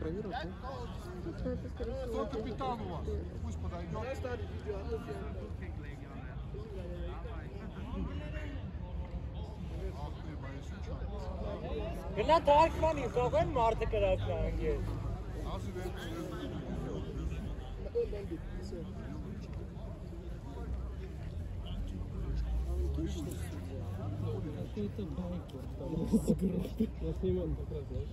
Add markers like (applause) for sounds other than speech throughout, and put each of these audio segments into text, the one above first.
Проверка. Кто капитан у вас? Пусть подойдет. Bina terk lan izah mı artık herhalde hangi? Nasıl ben? Ben ben bitti. Какой-то байкер там. Я с как раз.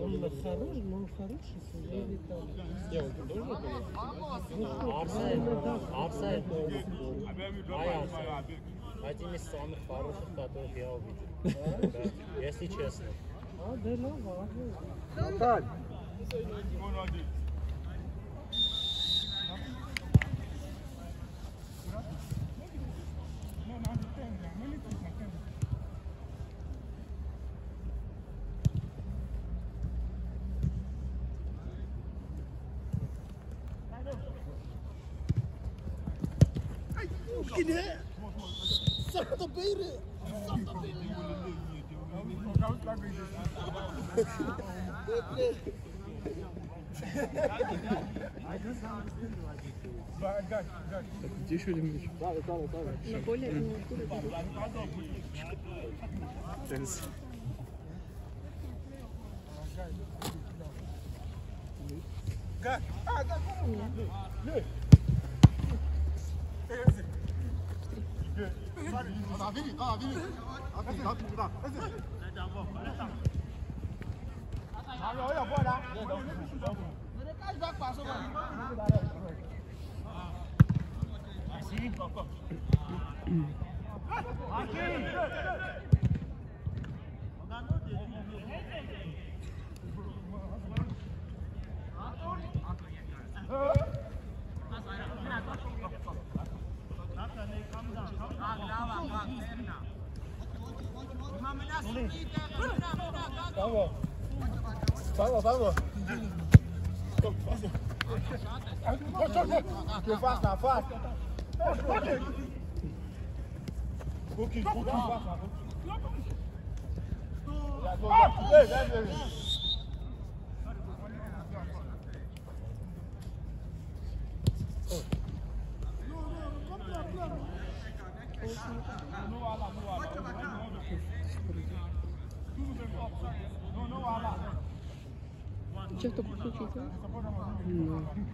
Он хороший, но он хороший судья там. Не, он должен, конечно. Абсайд, абсайд, но Один из самых хороших, которых я увидел. Если честно. А, да, ну ладно. Наталья. Наталь. Где еще один мяч? На поле ну, откуда Теннис. Ah, vini, ah, vini. Api, api, Aqui! Vamos, vamos. Que faça, faça. Pouquinho, pouquinho, faça. Ei, vem, vem,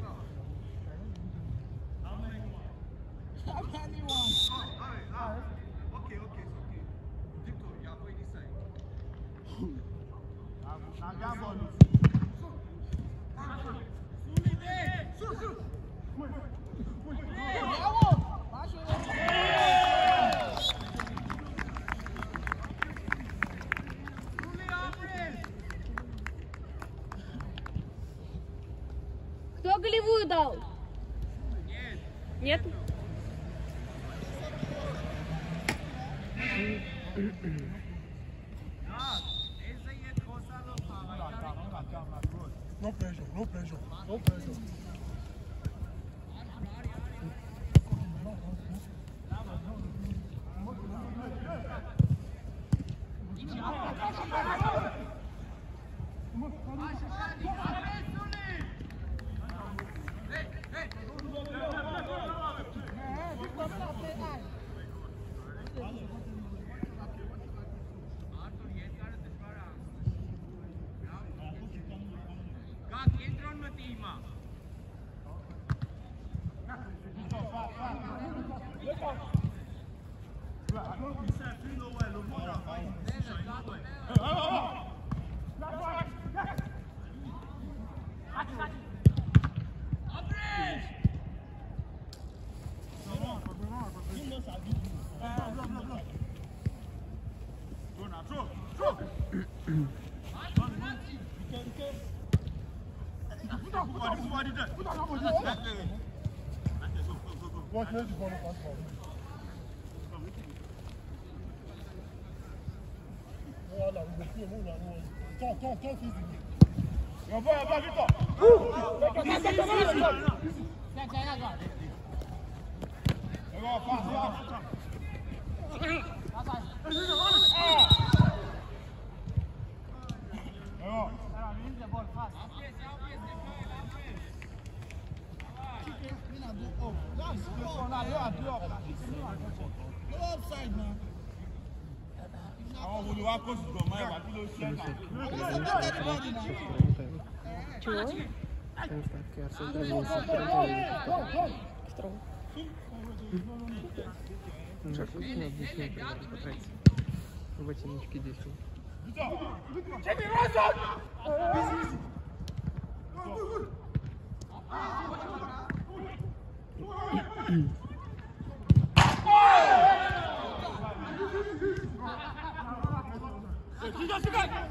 Watch this one. Tant, tant, tant, Et on va, on va, Victor. Ouh! Àwọn wo ni wàá kó sí gbọ̀n máa wà kí ló ṣe é náà. Чего? Там ставки Арсен Травинский, Травинский.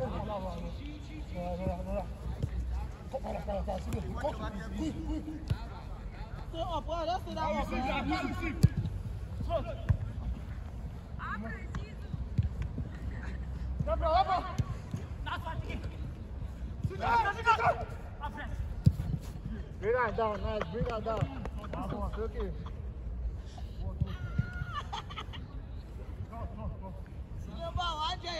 Второго. Ну, тут Oh, boy, that's it. aqui was thinking. Bring that down, nice. Bring that down. Come on, look here. Ball, I tell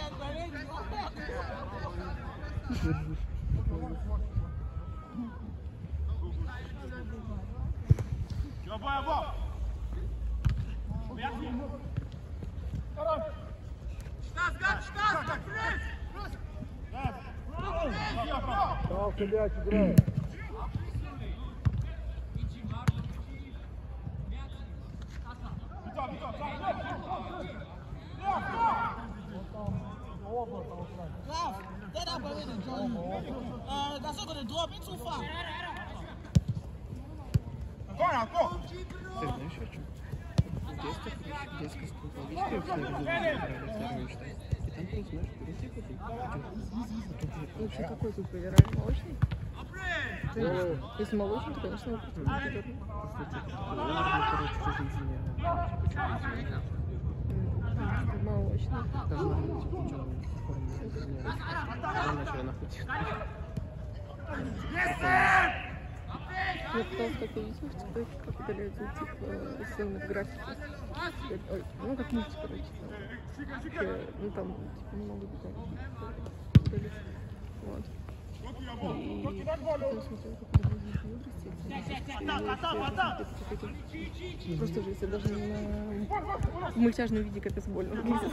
I'm Ставка, блядь, играет. Love, they're not going to drop it too far. Вообще какой тут выбираем? Молочный? Если молочный, то, конечно, Молочный. должна быть жизни. Я начала находить. Я пыталась как-то видео в ТикТоке, как удаляют типа, рисуемые графики. Ой, ну как мультик, короче. там. Ну там, типа, не могут там удалить. Вот. И как Просто же, если даже на мультяжном виде капец больно выглядит.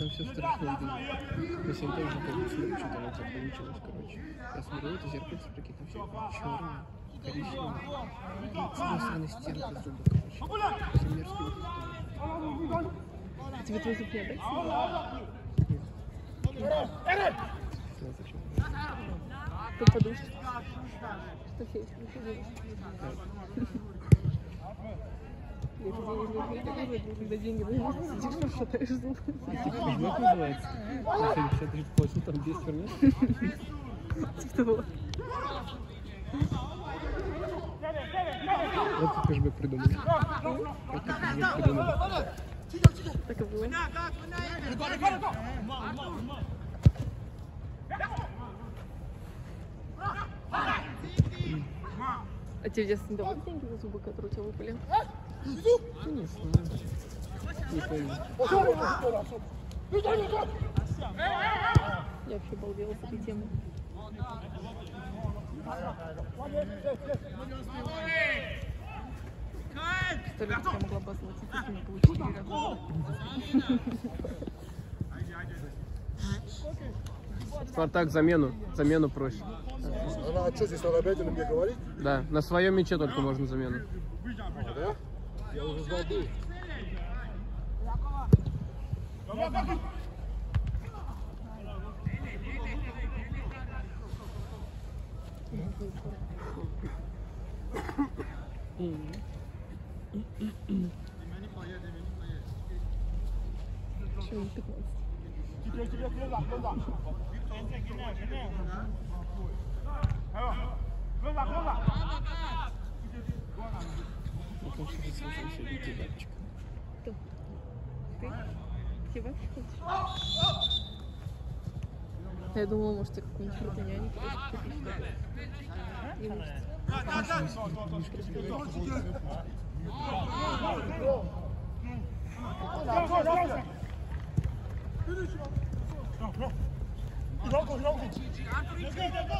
там все страшно видно. Есть он тоже как бы смотрит, что там у тебя получилось, короче. Я смотрю, это зеркальце, прикинь, все черное, коричневое. Целая странная стенка зуба, короче. Все мерзкие. А тебе твой зуб не отдать? Ну, зачем? Ты подушки. Что фейс? Я же денег не говорю, когда деньги дают, сидишь, шатаешь зуб. Кэшбэк называется. На 50 платил, там 10 вернешь. Типа того. Вот как кэшбэк придумали. Вот как кэшбэк придумали. Так и было. А тебе в детстве не давали деньги за зубы, которые у тебя выпали? Ну, не. Не помню. Я вообще балдела с этой темы. Представляете, я могла бы озвучить, получить три раза. Спартак замену, замену просит. Она, а что здесь надо опять на мне говорить? Да, на своем мяче только можно замену. Да? Я уже забыл. Еще не 15. Тебе, сегодня кебабчик. Кто? Ты? Кебабчик хочешь? Я думала, может, тебе какой-нибудь крутоняник купить, чтобы не мучиться.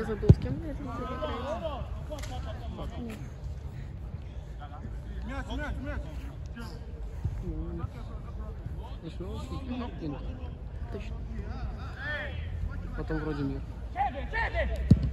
Я забыла, с кем мне это неделя играет? Мяч, мяч, мяч. Начиналось Интер. Точно. Потом вроде мир. Go,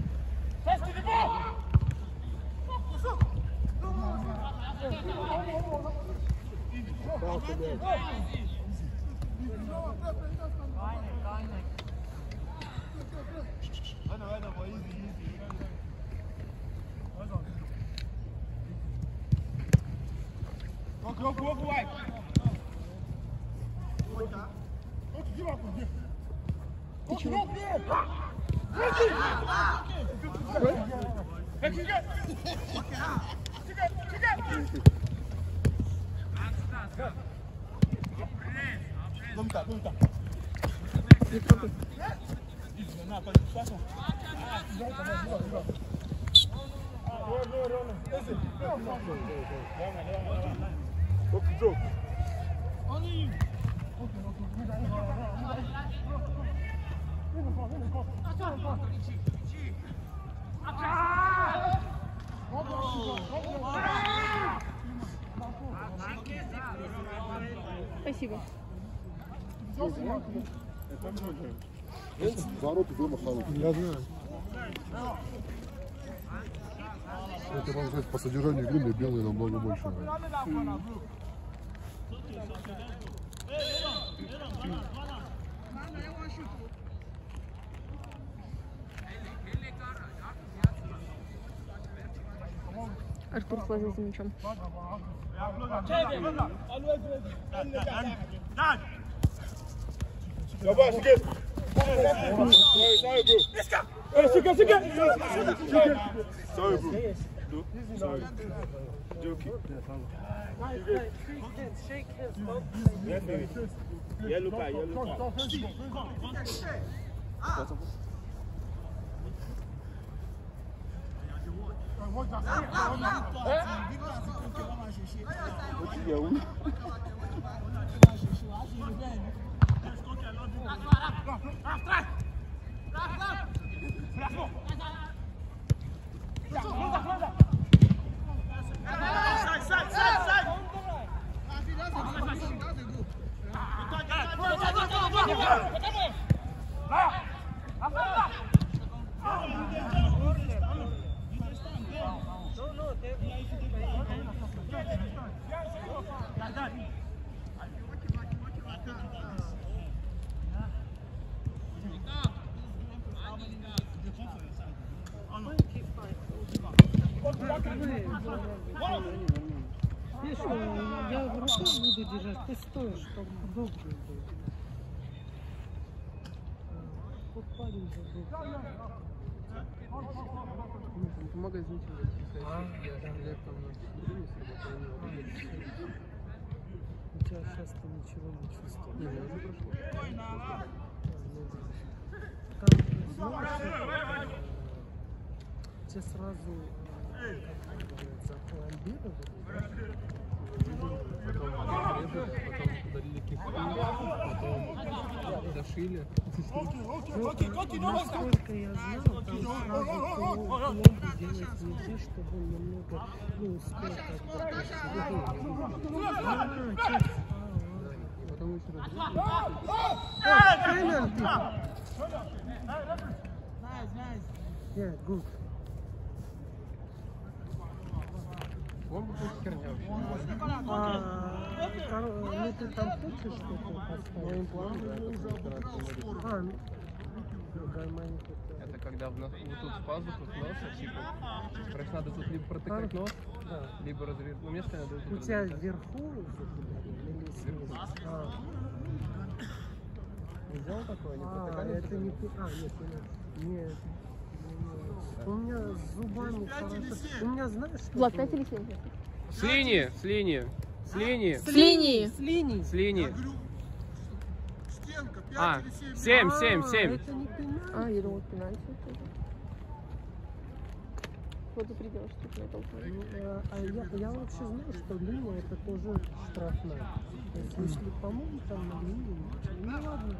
go, go, go, wide. Give up, give. Ты 넘다 넘다 나 빨리 빠져 아니 Спасибо. Ворота дома. Это, можно сказать, по содержанию игры мне белые намного больше нравятся. pourquoi ça c'est Michon. Yellow card, yellow card. Vai! Vai! Vai! Видишь, я в руках буду держать, ты стоишь, чтобы удобно было. Вот парень забыл. Ну, другими сработал, У тебя сейчас ты ничего не чувствуешь. Там, знаешь, те сразу, э, как говорится, опломбировали. Дошили. Насколько я знал, там сразу делать нельзя, чтобы он немного, ну, успел как бы... А, честно. И потом еще разрезали. А, пенальти! Yeah, good. Пломба просто херня вообще. А, ну ты там хочешь что-то поставить? это. А, ну, когда в нос, вот тут в пазухах носа, типа, короче, надо тут либо протыкать нос, Да. либо разрезать. Ну, мне сказали, надо У тебя вверху или снизу? А, сделал такое, не а, это не... А, нет, нет, нет. У меня с зубами хорошо. У меня знаешь, что... Влад, было? 5 или 7? С линии, с линии, с линии, С линии. С линии. с линии. Стенка, 5 А, или 7. 7, А, 7, 7. Это не пенальти. А, я думал, пенальти. Вот ты придешь, тут на толпу. Ну, э, А я, я вообще знаю, что линия это тоже штрафная. Если по-моему там на линии, ну ладно.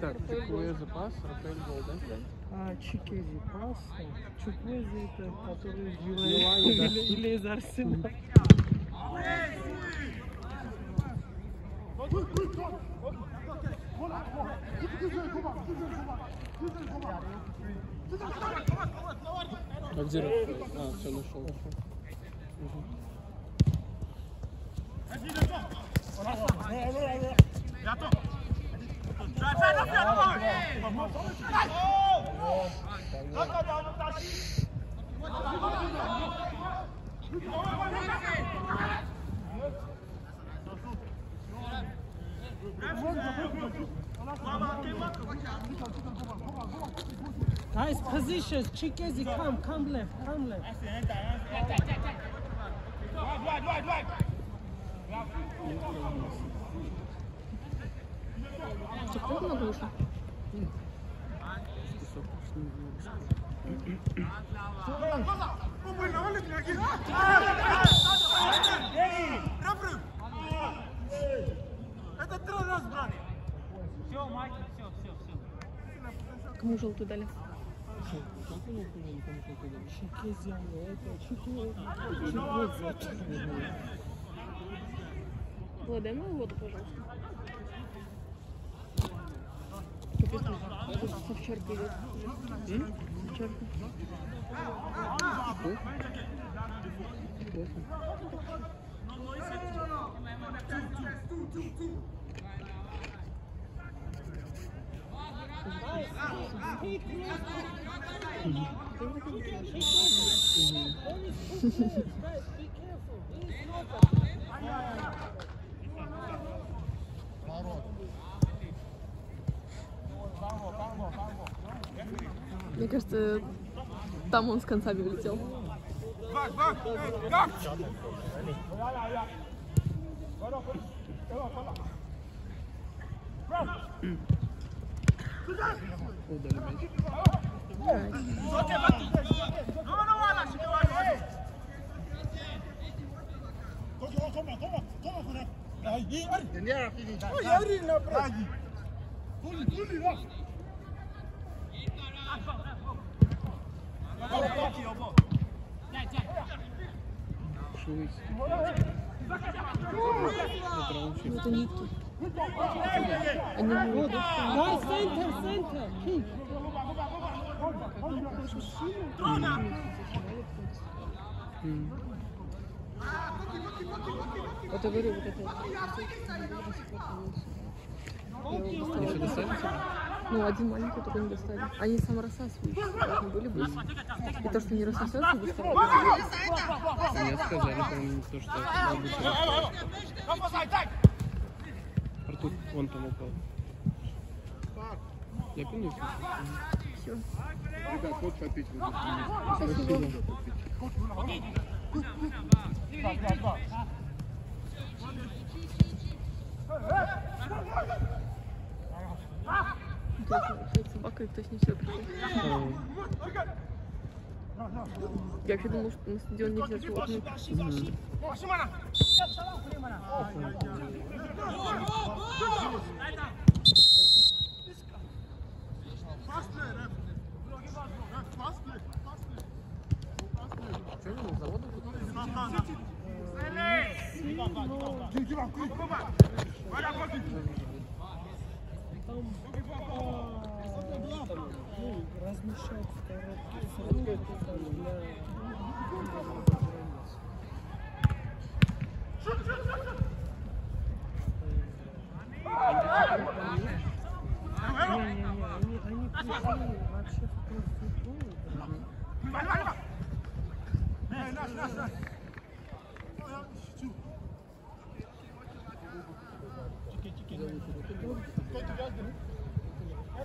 Так, Чукве запас, Рафаэль гол, да? А Чикези пас, Чуквези это который из Милане, да. или, или из Арсенала. А где Рафаэль? А, все, нашел. Guys, positions. Chikezi, come, come left, come left. Right, right, right, right. Много вышел? Это три раз, брат. Все, Майк, все, все, все. Кому желтую дали? Чикези, а не это, Чикези. Чикези. Влад, дай мне воду, пожалуйста. Капец, с овчаркой идет. Овчарка. Мне кажется, там он с концами влетел. Back. Удали мяч. Шуйс. Ну, это не тут. Они не будут. Guys, center, center, keep. Вот я говорю, вот это. Я его достала. Еще достанется? Ну, один маленький только не достали. Они саморассасывающиеся должны были быть. И то, что не рассосется, быстро. Мне сказали, по-моему, то, что рассказать. Артур, вон там упал. Я помню. Все. Ребят, вот попить. вот Спасибо. Как то не все пришли. Я вообще думала, что на стадион нельзя животных. Что они на заводах Ну, размещать в коробке фрукты там для. Не-не-не, они, они пришли вообще в футбол. Вы представляете, что в Нигерии, мне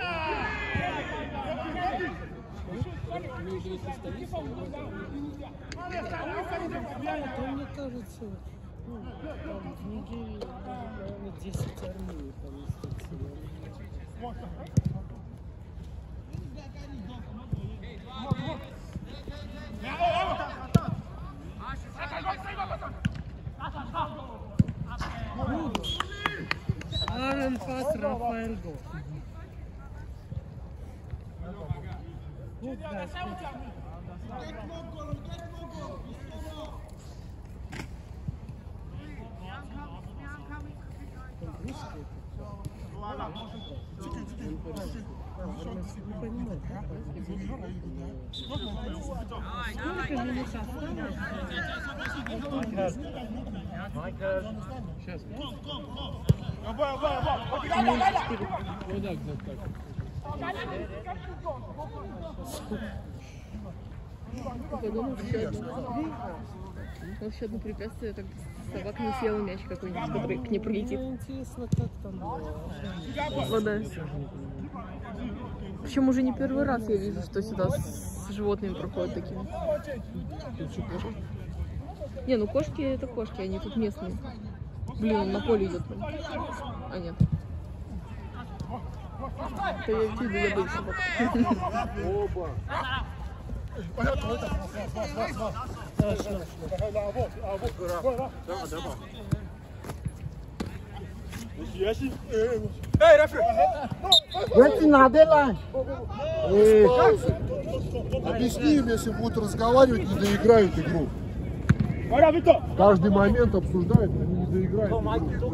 наверное. Ну, если столица, То мне кажется, ну, там в Нигерии даже, наверное, 10 армий поместится. Арен пас Рафаэль Го. Good guys, good. Он русский? Не понимаю, да? Сколько минут осталось? Сейчас. Ну да, где-то так. Я думаю, еще одно. Ну, еще одно препятствие, как собака не съела мяч какой-нибудь, который к ней прилетит. Мне интересно, как там. Вода. Причем уже не первый раз я вижу, что сюда с животными проходят такие. Не, ну кошки это кошки, они тут местные. Блин, он на поле идет. А нет. Это я я боюсь собак. Оба. Объясни им, если будут разговаривать, не доиграют игру. Каждый момент обсуждают, они не доиграют игру.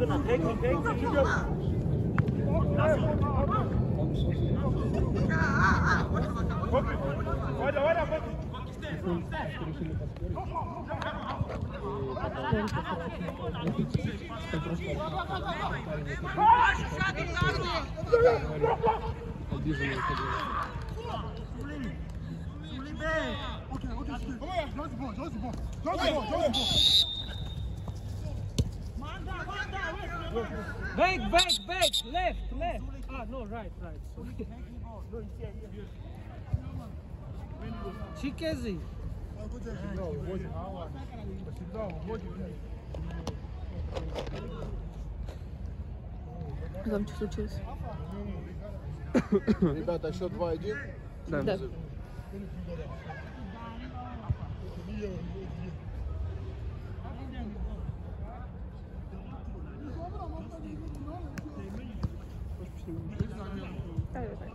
Weiter, weiter, weiter. Back, back, back, left, left. Ah, no, right, right. (laughs) no, it's here, here. Chikezi. Там что случилось? Ребята, счет 2-1. Да. Chikezi. Sorry. This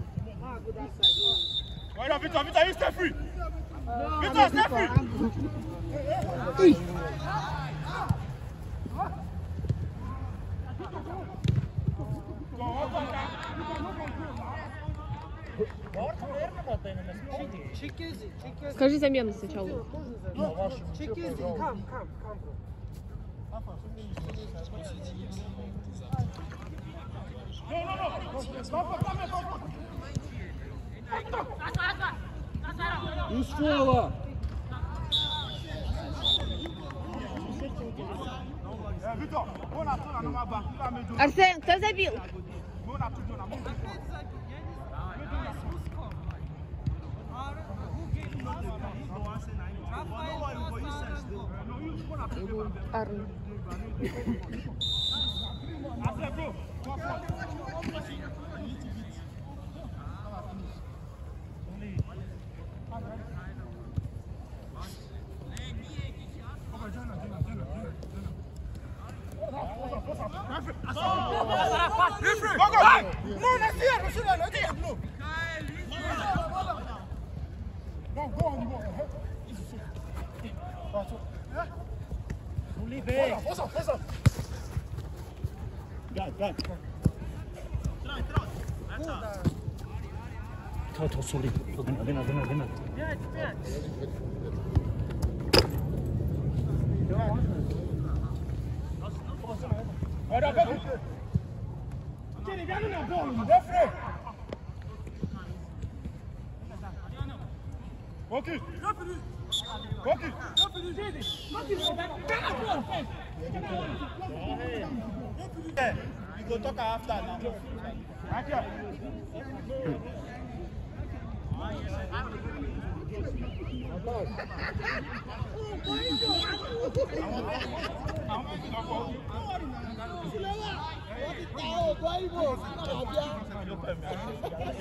oui. Vite, Steph, oui. Чекизи, чекиzi. Скажи замену сначала. Чекиzi. Кам, кам, кам. И ствола. Eh, Victor, on a donner. Арсен, кто забил? On a tout là, on va battre. Арн.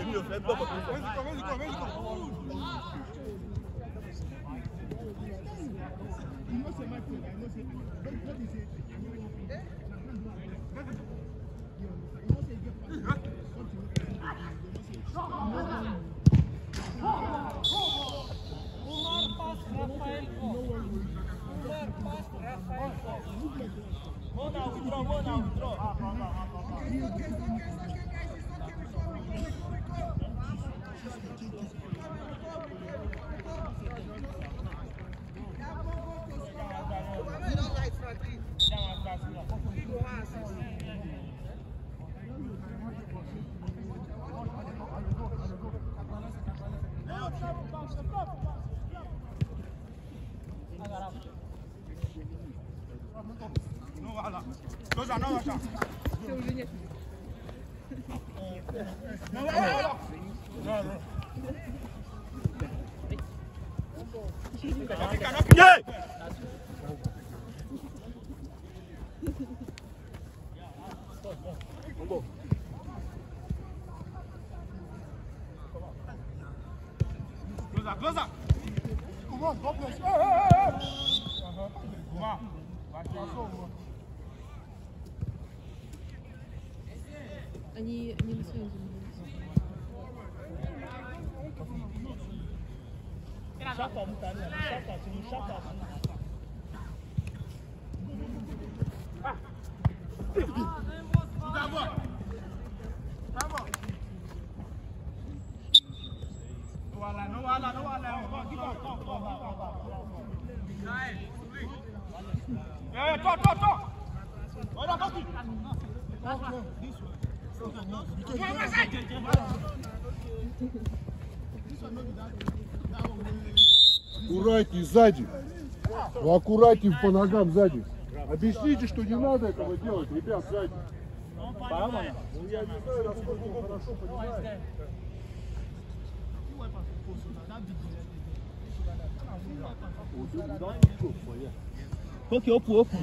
Èmi ò fẹ́ gbọ́ bọ̀ tó sọ. Ну, shot vào tấn shot vào chúng shot vào Bravo! Bravo! No ala, no ala, no ala. Go, keep on, go, go, go, go. Nice, Suli. Yeah, go, go, go. Go, go, go. Go, this one. Go, go, go. Go, go, go. This one, no, that one. аккуратнее сзади. Ну, аккуратнее по ногам сзади. Объясните, что не надо этого делать, ребят, сзади. Окей, Ну, я не знаю, насколько он хорошо понимает. Опу, опу.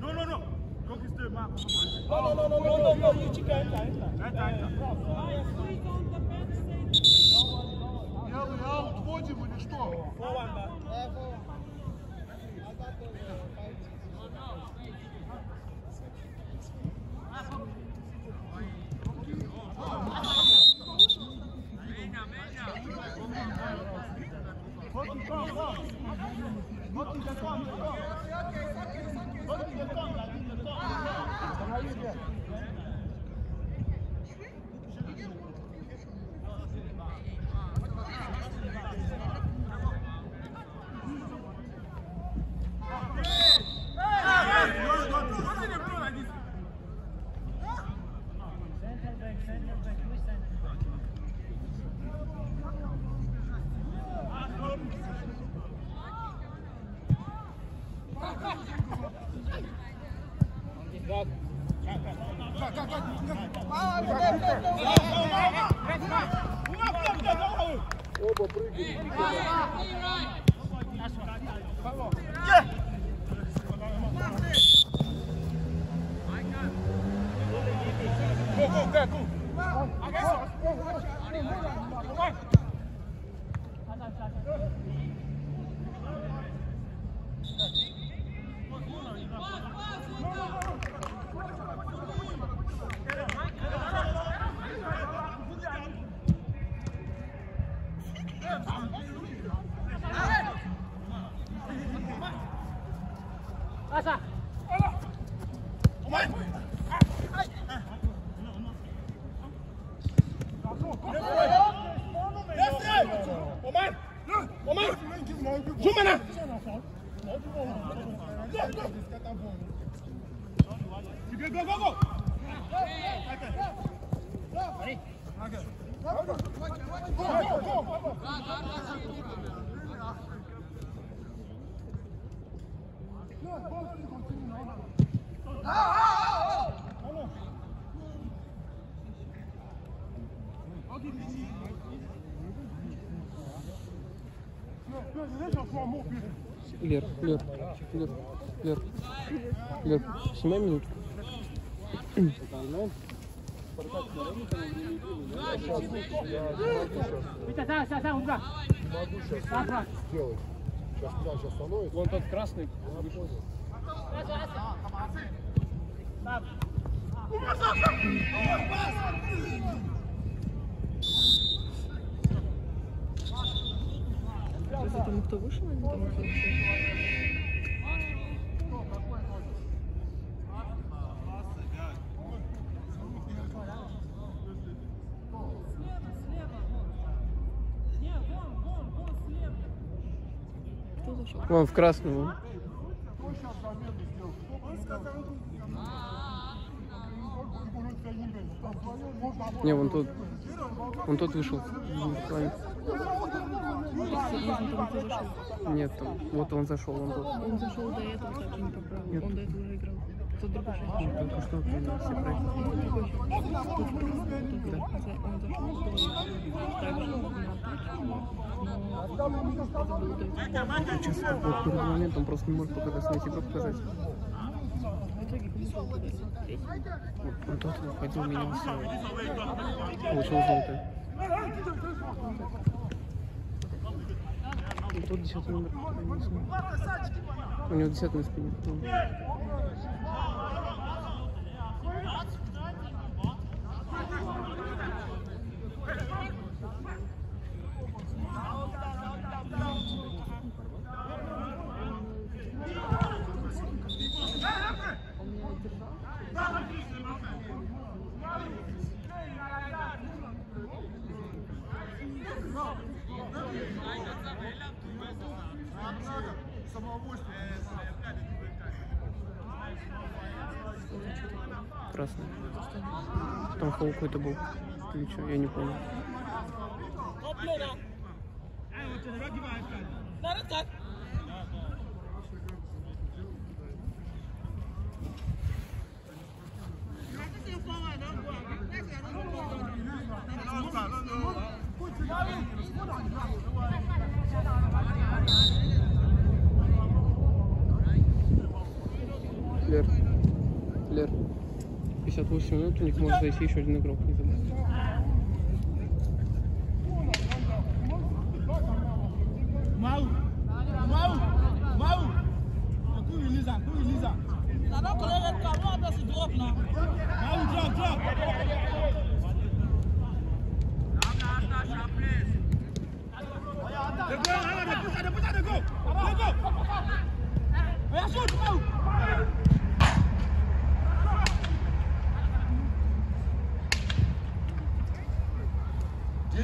No, no, no. No, no, no, no, no, no, no, you chicken, enter, enter. Аут вводим или что? Оба Лер, Лер, Лер, Лер, Лер, снимай минутку. Могу сейчас сделать. Сейчас мяч остановится. Вон тот красный. Кто вышел? Вон в красную. Не, вон тот. Вон тот вышел. Нет, там. Вот он зашел, он тот. Он зашел до этого, так и не поправил. Нет. Он до этого уже играл. Кто другой Он Только что принял все проекты. Он второй. Он зашел также но. Сейчас вот первый момент он просто не может показать свою игру показать. В итоге кому желтый дали? Третий? Вот он тот выходил, менялся. Получил желтый. И тот десятый номер. который не знаю. У него десятый на спине. Ну. Он меня держал. Самого красный. Там фол какой-то был. Или что, я не понял. Лер. Лер. 58 минут, у них может зайти еще один игрок, не забудь.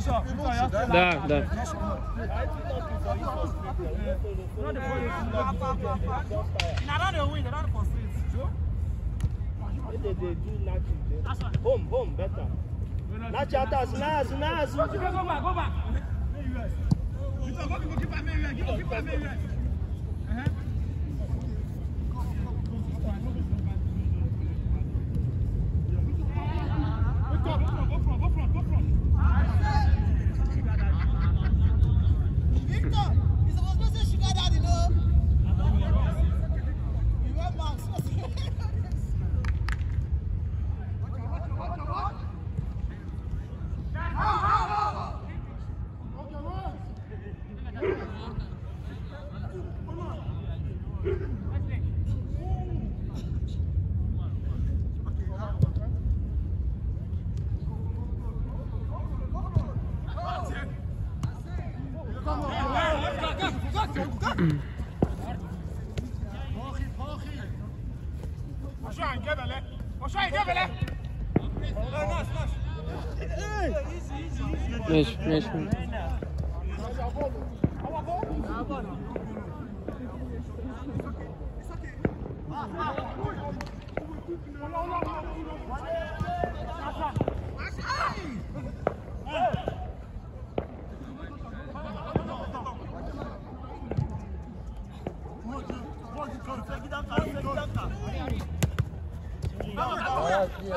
Da, da. Na round they win, they don't constrain. Sure? They they do Nachi. Home, home, better. Nachi at us, Naz, Naz. Go back, go back. Go back. Go back. Go back. Go back. Go back. Go back. Go back. Go back.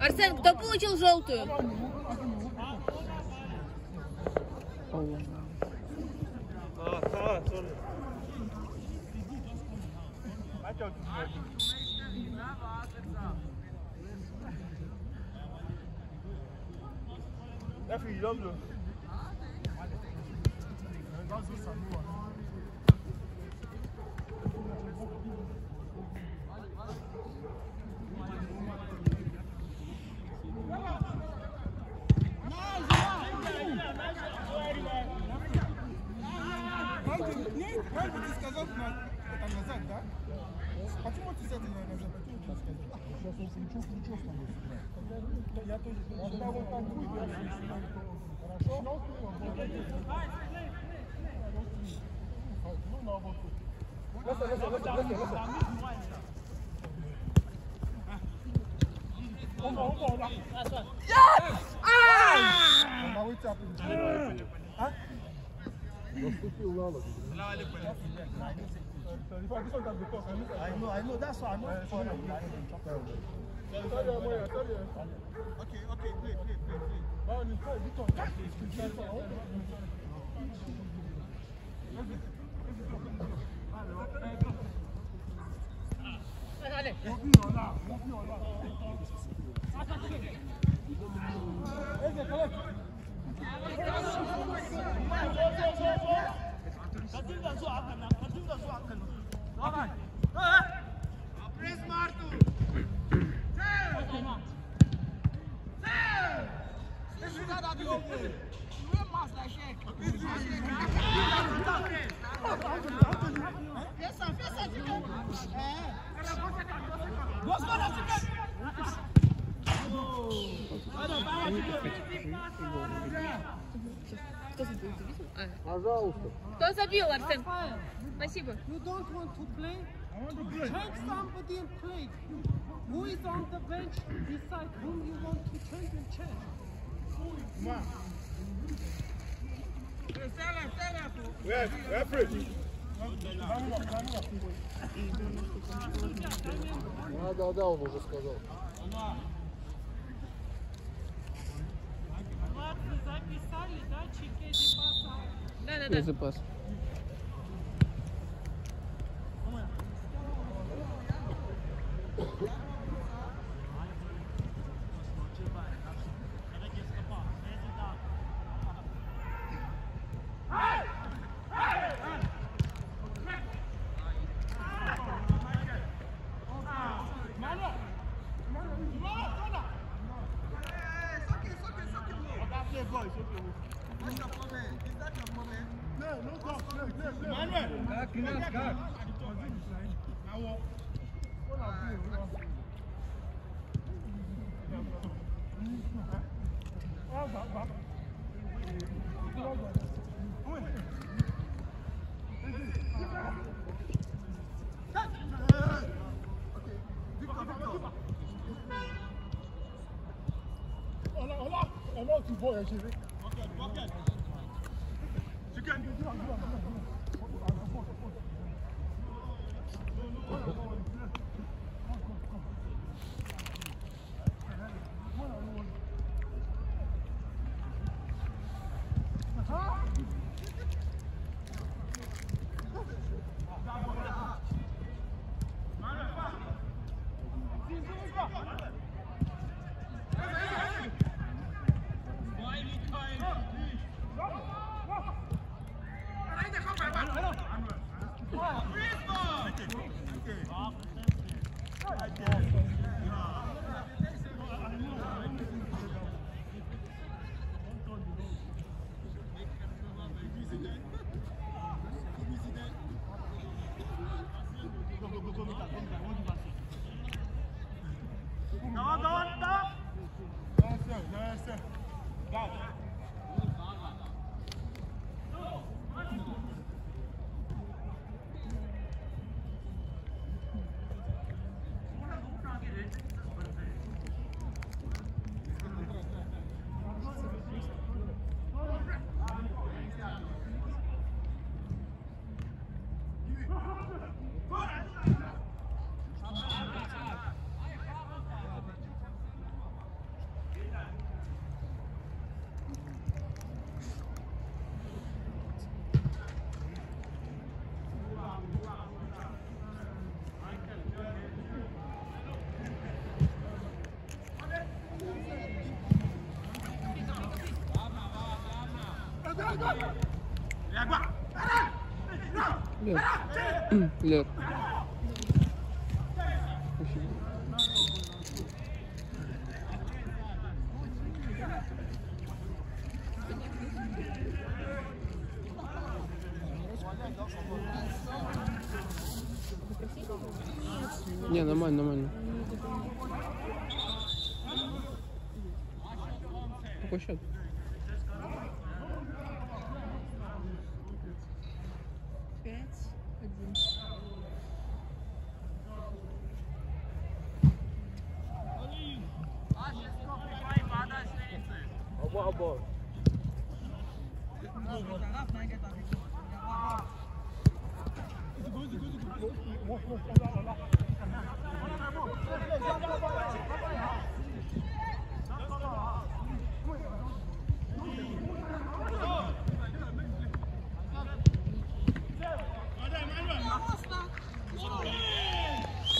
Арсен, кто получил желтую? Фол. Referee, you don't blow. Как бы ты сказал, на- это назад, да? Почему ты с этим назад? Почему ты сказал? Сейчас он плечо в плечо с тобой сыграет. Я тоже. Когда вот так будет, я Хорошо? Ну, на вот тут. Леса, леса, леса, леса, леса. Опа, опа, опа. Она вытяпывает. А? Наступил на ногу. I know, I know, that's why I know. Okay, ok ok play, play, play. Oh, no, play, Victor. Allez, Ka dinga zuwa hakan nan, ka dinga zuwa hakan nan. Zo ba. Eh! Apres Martu. Пожалуйста. Кто забил, Арсен? Спасибо. You don't want to play? Take somebody and play. Who is on the bench? Decide whom you want to change and change. Реф, рефери. Да, да, да, он уже сказал. Вот вы записали, да, чеки депаса? Да, да, Manuel! Back, back, back. Now walk. j'ai vu. 나와 나와 나와 나이스 나이스 나. Лер. Спасибо. Не, нормально, нормально. Какой счет? Пять, один.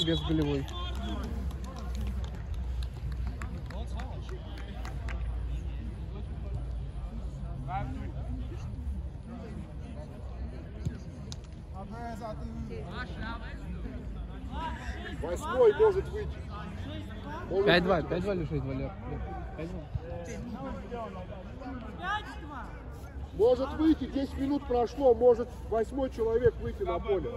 Без голевой. Восьмой может выйти. Может 5-2, выйти. 5-2 или 6-2, Лер? Лер, 5-2. Может выйти, 10 минут прошло, может восьмой человек выйти на поле.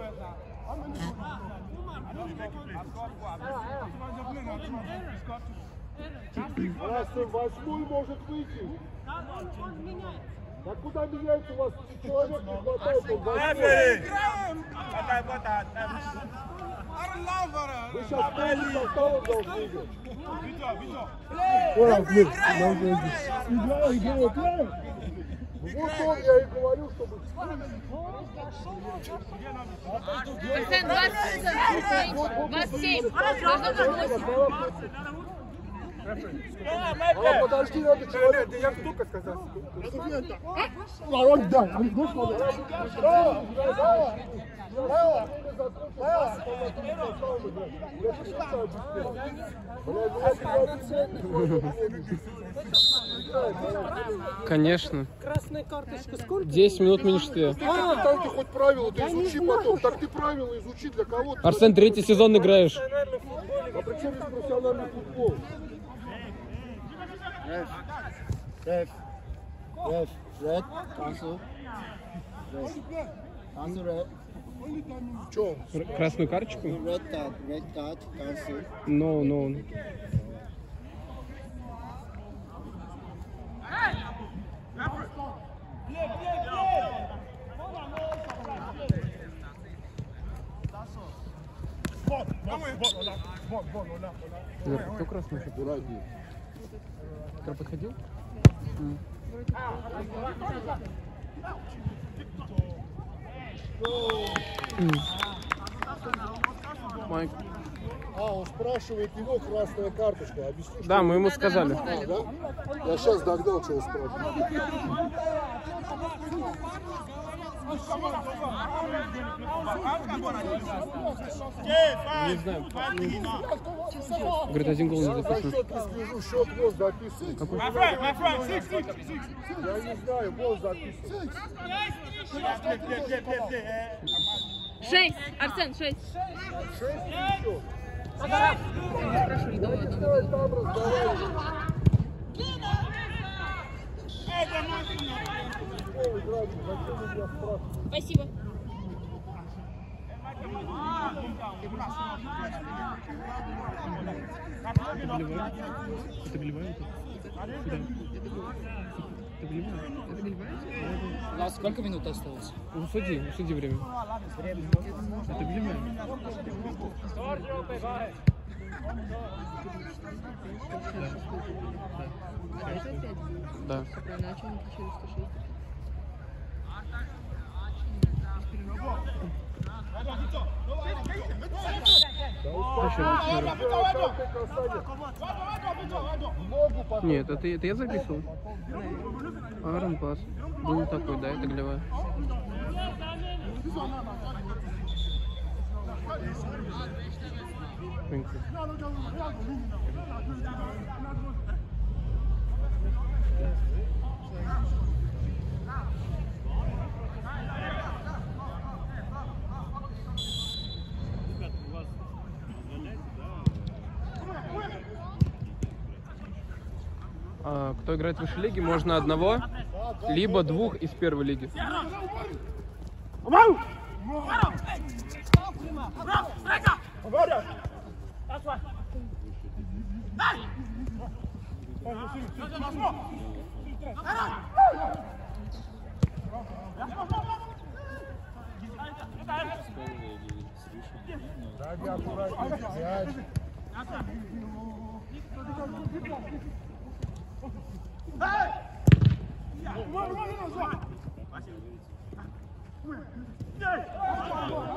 Раз восьмой может выйти. А куда меняется у вас человек не хватает, он восьмой. Вы сейчас полный составом должны играть. Играй, играй, играй. Вот он, я и говорю, чтобы... Арсен, 27. 27. Должно быть 8. А подожди, надо человек. Я только сказал. Народ, да. Конечно. Красная карточка сколько? 10 минут меньше ты. Там ты хоть правила, ты изучи потом. Так ты правила изучи для кого-то. Арсен, третий сезон играешь. А при чем здесь профессиональный футбол? Ref. Ref. Ref. Red. Cancel. Red. Cancel red. Красную карточку? Red card. Red card. Cancel. No, no. Зер, Кто красный? Аккуратнее. Который подходил? Майк. А, он спрашивает его красная карточка. Объясни, что... Да, мы ему сказали. А, да? Я сейчас догнал, что он спрашивает. Не знаю. Говорит, один гол не Я за записан. счет не слежу, счет гол записан. Я не знаю, гол записан. 6. Арсен, 6. Шесть или счет? Спасибо. Это? Да. У нас сколько минут осталось? Ну, суди, ну, суди время. Это болевает? А это опять. Да. Правильно, а что они включили 106? Ногу потом. Нет, это, это я записывал. Аарон пас. Был такой, да, это голевая. Thank you. Кто играет в высшей лиге, можно одного, либо двух из первой лиги. Сзади аккуратнее, сядь.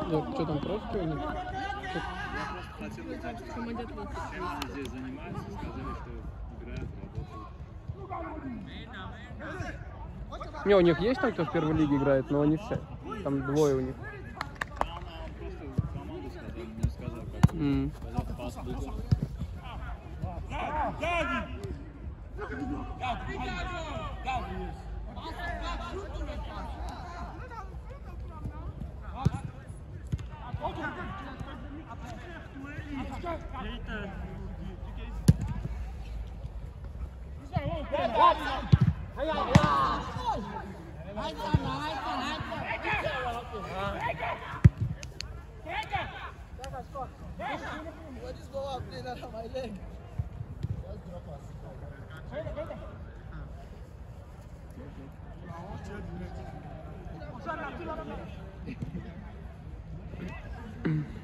Да, что там просто? или? Самодет вот. здесь занимаются, сказали, что играют, работают. Не, у них есть там, кто в первой лиге играет, но не все. Там двое у них. Просто Let's go up there, not on my leg. 嗯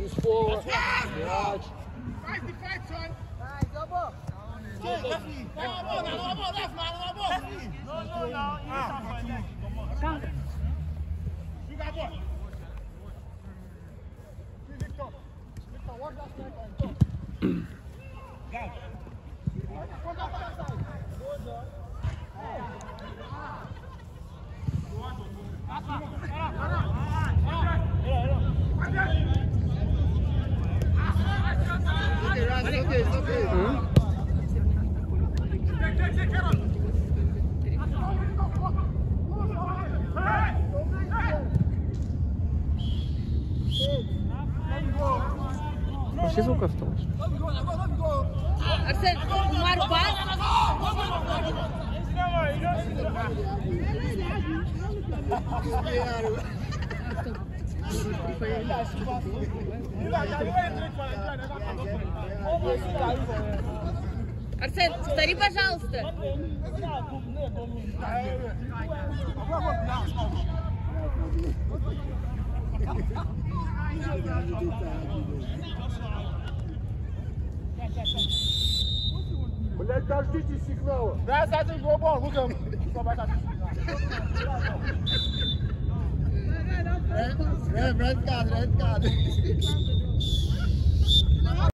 Use forward. Мяч. Fight the fight, son. Nice, double. Hey, referee. No, no, no, no, no, ref, man, no, no. Referee. No, no, no. Ah, Fatima. Арсен, повтори, пожалуйста. Блять, дождитесь сигнала. That's I think go ball. Look at him. Go back at Red, red card, red card.